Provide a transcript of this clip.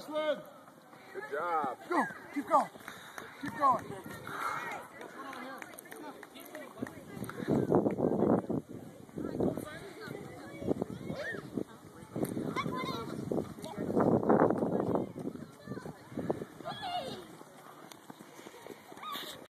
Jocelyn. Good job. Go. Keep going. Keep going.